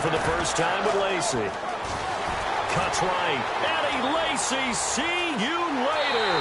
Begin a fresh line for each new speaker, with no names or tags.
for the first time with Lacey. Cuts right. Eddie Lacey, see you later.